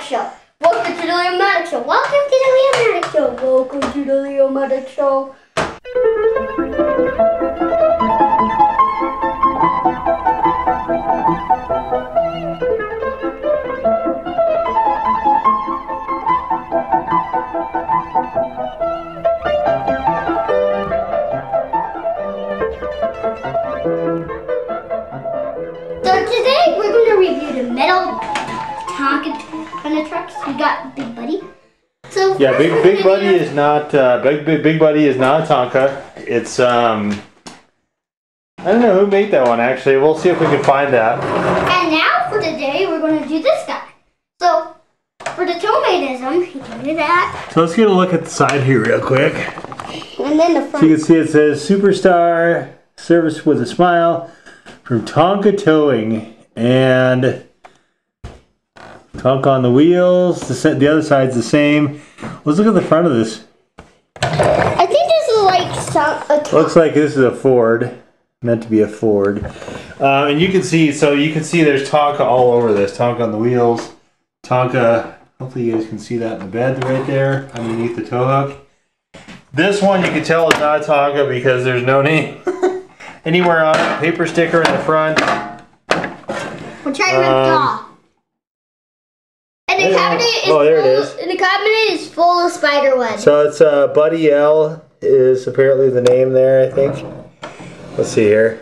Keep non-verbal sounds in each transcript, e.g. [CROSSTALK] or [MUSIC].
Leomatic Show. Welcome to the Leomatic Show. Welcome to the Leomatic Show. Welcome to the Leomatic Show. So today we're going to review the metal Tonka kind of trucks. We got Big Buddy. So Yeah, Big Big Buddy is not uh, Big Big Big Buddy is not a Tonka. It's um I don't know who made that one actually. We'll see if we can find that. And now for today we're going to do this guy. So for the tomatism, you can do that, So let's get a look at the side here real quick. and then the So you can see it says Superstar Service with a Smile from Tonka Towing and Tonka on the wheels. The, se- the other side's the same. Let's look at the front of this. I think this is like some Looks like this is a Ford, meant to be a Ford. Uh, and you can see, so you can see there's Tonka all over this. Tonka on the wheels, Tonka. Hopefully you guys can see that in the bed right there underneath the tow hook. This one you can tell is not a Tonka because there's no name [LAUGHS] anywhere on it. Paper sticker in the front. We're trying to Um, off. Oh, there it is. And the cabinet is full of spider webs. So it's uh, Buddy L is apparently the name there, I think. Let's see here.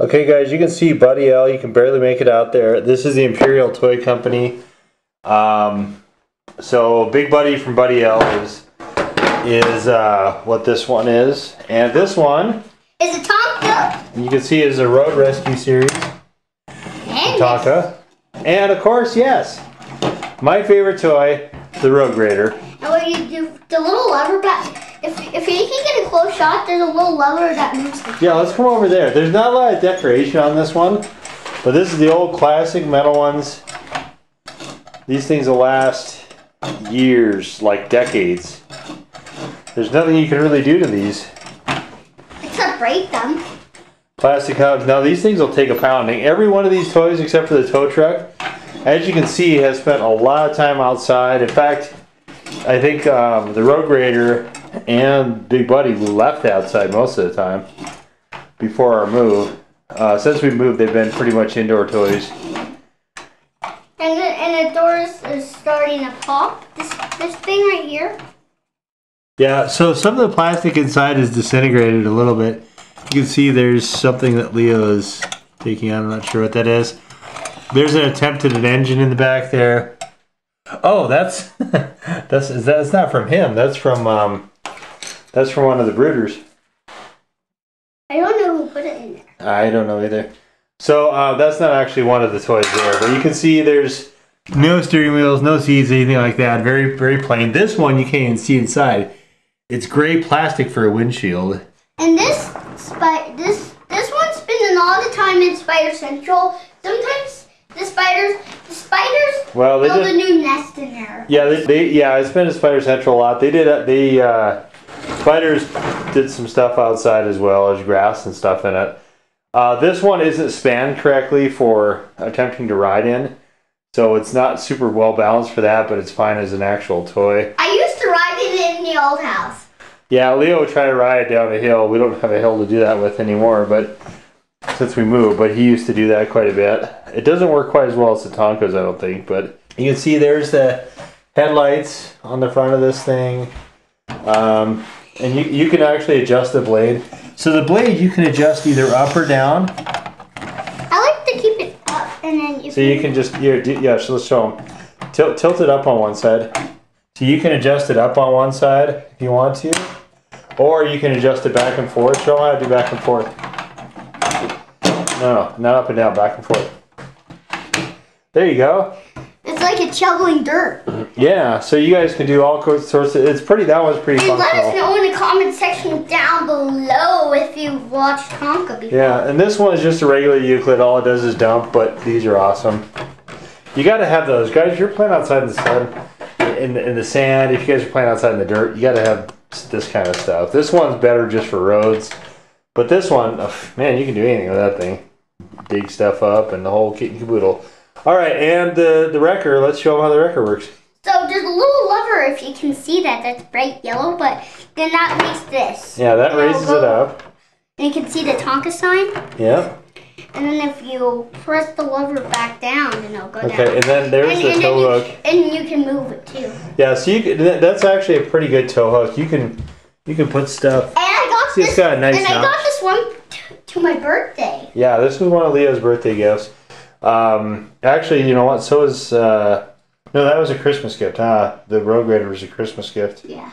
Okay, guys, you can see Buddy L. You can barely make it out there. This is the Imperial Toy Company. Um, so Big Buddy from Buddy L is is uh, what this one is, and this one Is a Tonka? you can see is a Road Rescue Series Tonka, and of course, yes, my favorite toy, the Road Grader. And what you do, the little lever back. If, if you can get a close shot, there's a little lever that moves the Yeah, let's come over there. There's not a lot of decoration on this one, but this is the old classic metal ones. These things will last years, like decades. There's nothing you can really do to these. except break them. Plastic hubs. Now these things will take a pounding. Every one of these toys, except for the tow truck, as you can see, has spent a lot of time outside. In fact, I think um, the Road Grader and Big Buddy left outside most of the time before our move. Uh, since we moved, they've been pretty much indoor toys. And the, and the doors is starting to pop. This this thing right here. Yeah, so some of the plastic inside is disintegrated a little bit. You can see there's something that Leo is taking out. I'm not sure what that is. There's an attempt at an engine in the back there. Oh, that's [LAUGHS] that's that's not from him. That's from um, that's from one of the Bruders. I don't know who put it in there. I don't know either. So uh, that's not actually one of the toys there, but you can see there's no steering wheels, no seats, anything like that. Very very plain. This one you can't even see inside. It's gray plastic for a windshield. And this spy this this one's spending all the time in Spider Central. Sometimes the spiders the spiders Well, they build did. a new nest in there. Yeah, they, they yeah, I spent at Spider Central a lot. They did uh, they uh, spiders did some stuff outside as well as grass and stuff in it. Uh, this one isn't spanned correctly for attempting to ride in, so it's not super well balanced for that, but it's fine as an actual toy. I used to ride it in the old house. Yeah, Leo would try to ride it down a hill. We don't have a hill to do that with anymore, but since we moved, but he used to do that quite a bit. It doesn't work quite as well as the Tonkas, I don't think, but you can see there's the headlights on the front of this thing. Um, and you, you can actually adjust the blade. So the blade you can adjust either up or down. I like to keep it up and then you So you can just, do- yeah, so let's show them. Tilt, tilt it up on one side. So you can adjust it up on one side if you want to. Or you can adjust it back and forth. Show them how to do back and forth. No, no, not up and down, back and forth. There you go. It's like it's shoveling dirt. Yeah, so you guys can do all sorts of, it's pretty, that was pretty And let us know in the comment section down below if you've watched Tonka before. Yeah, and this one is just a regular Euclid. All it does is dump, but these are awesome. You got to have those. Guys, if you're playing outside in the sun, in the, in the sand, if you guys are playing outside in the dirt, you got to have this kind of stuff. This one's better just for roads. But this one, ugh, man, you can do anything with that thing. Dig stuff up and the whole kit and caboodle. All right, and the the wrecker. Let's show them how the wrecker works. So there's a little lever, if you can see that, that's bright yellow, but then that makes this. Yeah, that And raises it up. And you can see the Tonka sign. Yeah. And then if you press the lever back down, then it'll go down. Okay, and then there's and, the and tow then you, hook. and you can move it too. Yeah, so you can, that's actually a pretty good tow hook. You can you can put stuff. And I got See, it's this. got a nice and I got this one t- to my birthday. Yeah, this was one of Leo's birthday gifts. Um, actually, you know what? So is uh, no, that was a Christmas gift. Huh? The Road Grader was a Christmas gift. Yeah.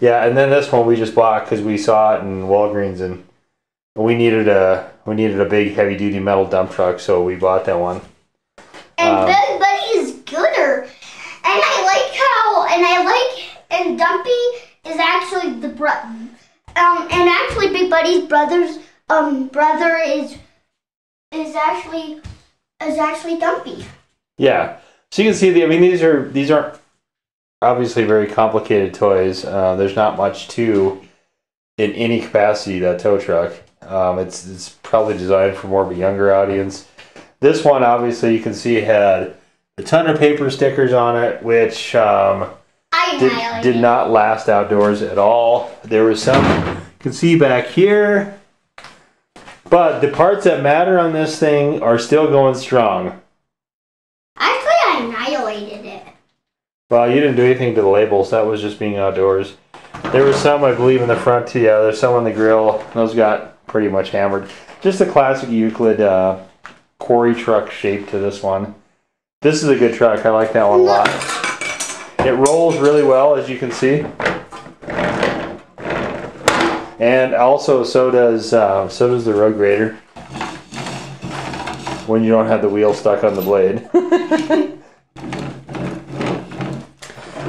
Yeah, and then this one we just bought because we saw it in Walgreens and we needed a we needed a big heavy duty metal dump truck, so we bought that one. And Um, Big Buddy is gooder. And I like how, and I like, and Dumpy is actually the bro. Um, and actually, Big Buddy's brother's um brother is is actually is actually Dumpy. Yeah, so you can see the. I mean, these are these aren't obviously very complicated toys. Uh, there's not much to in any capacity that tow truck. Um, it's it's probably designed for more of a younger audience. This one, obviously, you can see had a ton of paper stickers on it, which um, did, did not last outdoors at all. There was some you can see back here, but the parts that matter on this thing are still going strong. Actually, I annihilated it. Well, you didn't do anything to the labels. That was just being outdoors. There was some, I believe, in the front too. Yeah, there's some on the grill. Those got pretty much hammered. Just a classic Euclid uh, quarry truck shape to this one. This is a good truck. I like that one a lot. [LAUGHS] It rolls really well, as you can see. And also, so does uh, so does the Road Grader. When you don't have the wheel stuck on the blade. [LAUGHS]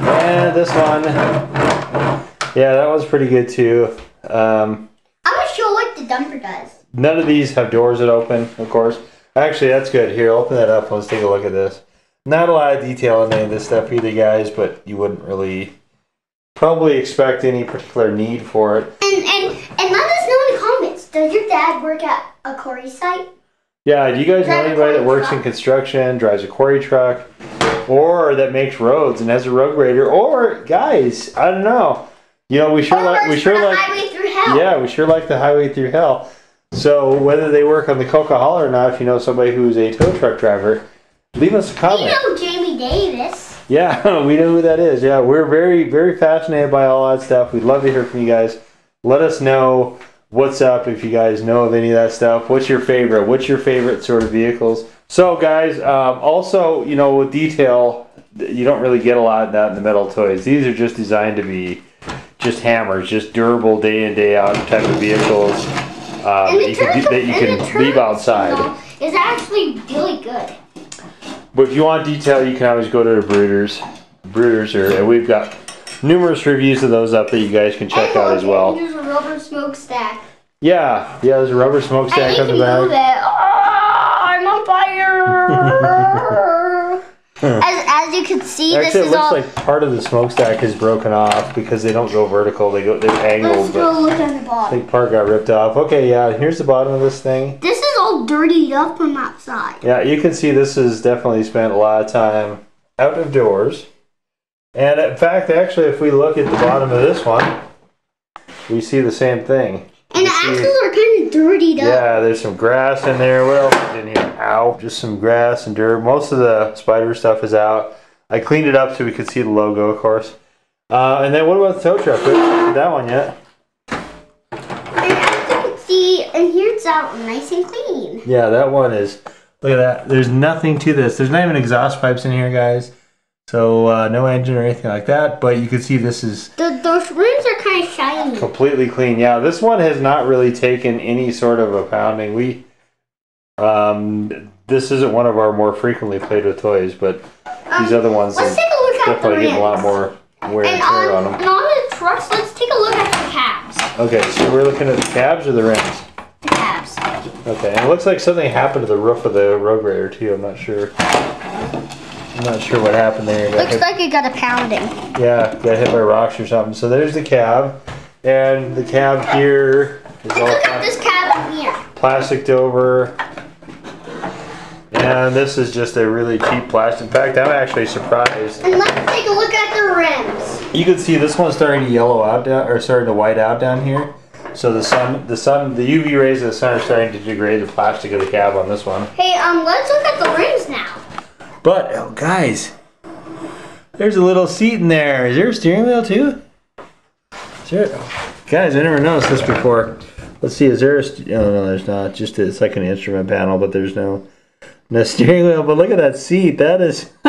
And this one, yeah, that was pretty good too. Um, I'm gonna show what the dumper does. none of these have doors that open, of course. Actually, that's good. Here, open that up. Let's take a look at this. Not a lot of detail in any of this stuff either, guys, but you wouldn't really probably expect any particular need for it. And and and let us know in the comments. Does your dad work at a quarry site? Yeah, do you guys know anybody that works in construction, drives a quarry truck, or that makes roads and has a road grader? Or guys, I don't know. You know, we sure Or like we sure the like highway through hell. Yeah, we sure like the highway through hell. So whether they work on the Coquihalla or not, if you know somebody who's a tow truck driver, leave us a comment. We know Jamie Davis. Yeah, [LAUGHS] we know who that is. Yeah, we're very, very fascinated by all that stuff. We'd love to hear from you guys. Let us know what's up if you guys know of any of that stuff. What's your favorite? What's your favorite sort of vehicles? So, guys, um, also, you know, with detail, you don't really get a lot of that in the metal toys. These are just designed to be just hammers, just durable day in day out type of vehicles um, that you can, that you can leave outside. Is actually really good. But if you want detail, you can always go to the Bruders. Bruders are, and we've got numerous reviews of those up that you guys can check out as well. Rubber smokestack. Yeah, yeah, there's a rubber smokestack on the back. it. Oh, I'm on fire. [LAUGHS] as, as you can see, Actually, this it is looks all. like part of the smokestack is broken off because they don't go vertical; they go they're angled. Let's go look at the I bottom. think part got ripped off. Okay, yeah. Here's the bottom of this thing. This is all dirtied up from outside. Yeah, you can see this has definitely spent a lot of time out of doors. And in fact, actually, if we look at the bottom of this one, we see the same thing. And the axles are kind of dirtied up. Yeah, there's some grass in there. What else is in here? Ow. Just some grass and dirt. Most of the spider stuff is out. I cleaned it up so we could see the logo, of course. Uh, and then what about the tow truck? We haven't that one yet. And as you can see, and here it's out nice and clean. Yeah, that one is. Look at that. There's nothing to this. There's not even exhaust pipes in here, guys. So uh, no engine or anything like that. But you can see this is The, those rims kind of shiny. completely clean. Yeah, this one has not really taken any sort of a pounding. We, um, this isn't one of our more frequently played with toys, but these Um, other ones are take a look at the definitely getting a lot more wear and And tear on, on and them. on the trucks, let's take a look at the cabs. Okay, so we're looking at the cabs or the rims. The cabs. Okay, and it looks like something happened to the roof of the Road Grader too. I'm not sure. I'm not sure what happened there. Got Looks hit- like it got a pounding. yeah, got hit by rocks or something. So there's the cab, and the cab here is all Look at this cab here. plasticed over. And And this is just a really cheap plastic. In fact, I'm actually surprised. And let's take a look at the rims. You can see this one's starting to yellow out down, or starting to white out down here. So the sun, the sun, the UV rays of the sun are starting to degrade the plastic of the cab on this one. Hey, um, let's look at the rims now. But oh, guys, there's a little seat in there. Is there a steering wheel too? Is there, guys, I never noticed this before. Let's see. Is there a? Oh no, there's not. Just a, it's like an instrument panel, but there's no no [LAUGHS] steering wheel. But look at that seat. That is. [LAUGHS]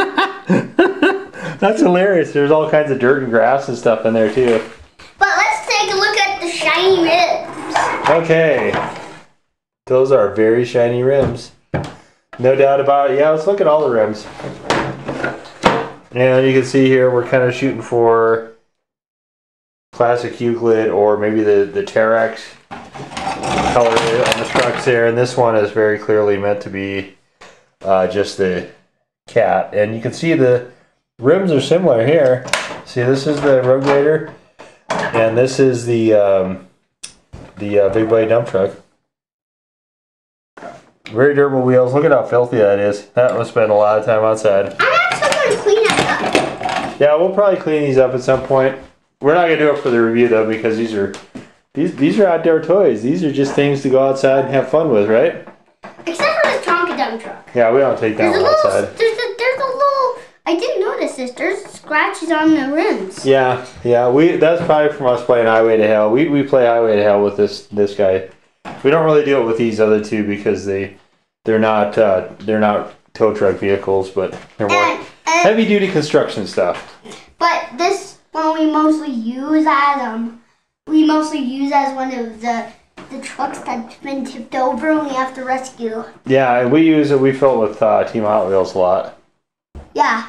That's hilarious. There's all kinds of dirt and grass and stuff in there too. But let's take a look at the shiny rims. Okay. Those are very shiny rims. No doubt about it. Yeah, let's look at all the rims. And you can see here we're kind of shooting for classic Euclid or maybe the, the Terex color on the trucks there. And this one is very clearly meant to be uh, just the cat. And you can see the rims are similar here. See, this is the Road Grader, and this is the um, the uh, Big Buddy dump truck. Very durable wheels. Look at how filthy that is. That must spend a lot of time outside. I'm actually going to clean that up. Yeah, we'll probably clean these up at some point. We're not gonna do it for the review though because these are these these are outdoor toys. These are just things to go outside and have fun with, right? Except for the Tonka dump truck. Yeah, we don't take that There's a one little, outside. there's a, there's a little, I didn't notice this. There's scratches on the rims. Yeah, yeah. We that's probably from us playing Highway to Hell. We we play Highway to Hell with this this guy. We don't really do it with these other two because they they're not uh, they're not tow truck vehicles, but they're more And, and, heavy duty construction stuff. but this one we mostly use as, um, we mostly use as one of the, the trucks that's been tipped over and we have to rescue. Yeah, and we use it. We fill it with uh, Team Hot Wheels a lot. Yeah.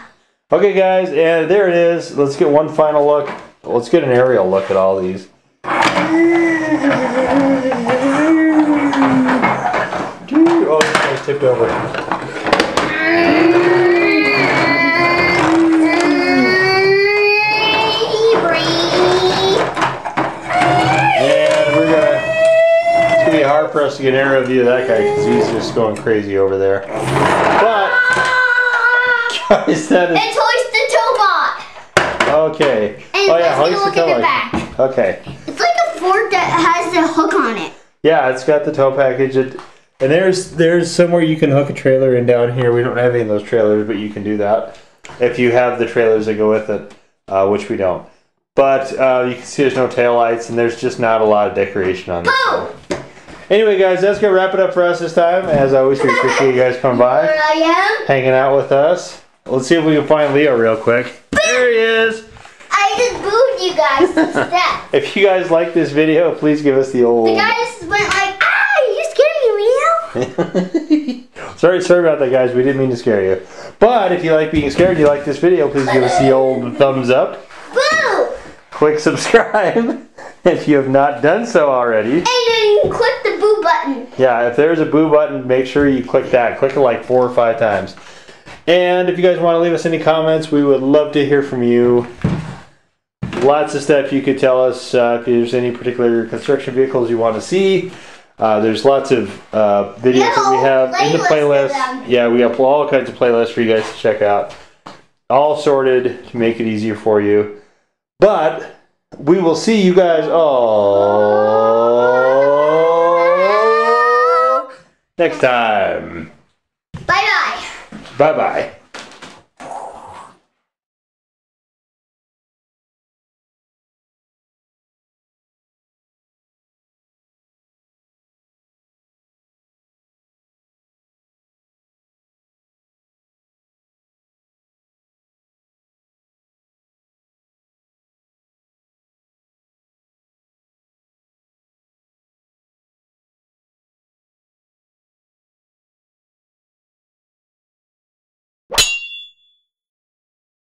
Okay, guys, and there it is. Let's get one final look. Let's get an aerial look at all these. [LAUGHS] Oh, this guy's tipped over. And we're gonna. It's gonna be hard for us to get an aerial view of that guy because he's just going crazy over there. But [LAUGHS] guys, that is It's Hoist the Towbot! okay. And oh yeah, let's hoist take the a look the leg. Okay. It's like a Ford that has the hook on it. Yeah, it's got the tow package. It, and there's there's somewhere you can hook a trailer in down here. We don't have any of those trailers, but you can do that if you have the trailers that go with it, uh, which we don't. But uh, you can see there's no taillights, and there's just not a lot of decoration on this. One. Anyway, guys, that's gonna wrap it up for us this time. As always, we appreciate you guys coming by, I am. hanging out with us. Let's see if we can find Leo real quick. There he is. I just booed you guys to [LAUGHS] death. If you guys like this video, please give us the old. The guys went like, ah, you scared me, Leo? [LAUGHS] sorry, sorry about that, guys. We didn't mean to scare you. But if you like being scared, you like this video, please give us the old thumbs up. Boo! Click subscribe [LAUGHS] if you have not done so already. And then click the boo button. Yeah, if there's a boo button, make sure you click that. Click it like four or five times. And if you guys want to leave us any comments, we would love to hear from you. Lots of stuff you could tell us uh, if there's any particular construction vehicles you want to see. Uh, there's lots of uh, videos that we have in the playlist playlist. for them. Yeah, we have all kinds of playlists for you guys to check out. All sorted to make it easier for you. But we will see you guys all next time. Bye bye. Bye bye.